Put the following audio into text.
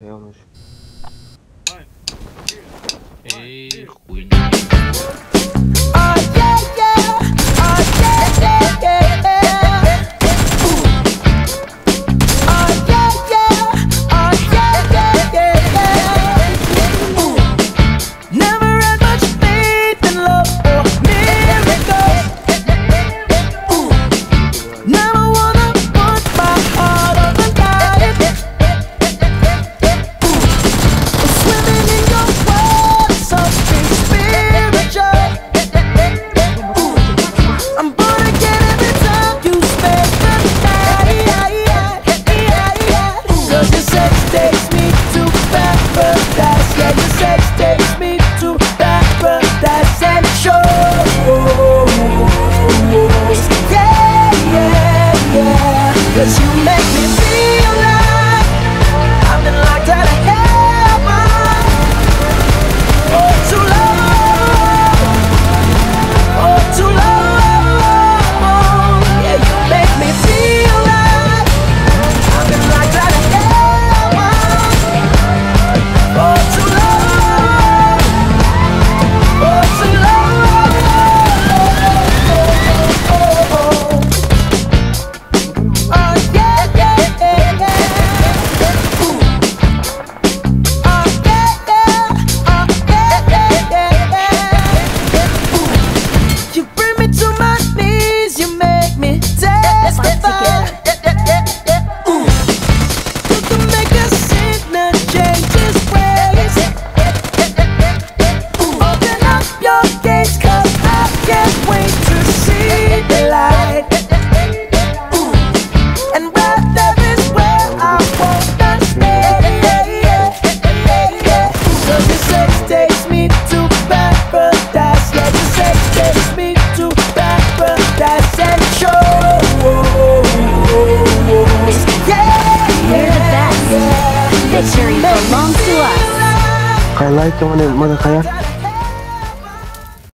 euros. Ei, é, ruim. Cause you make me feel like Belongs to us. Skylight, you want mother kayak?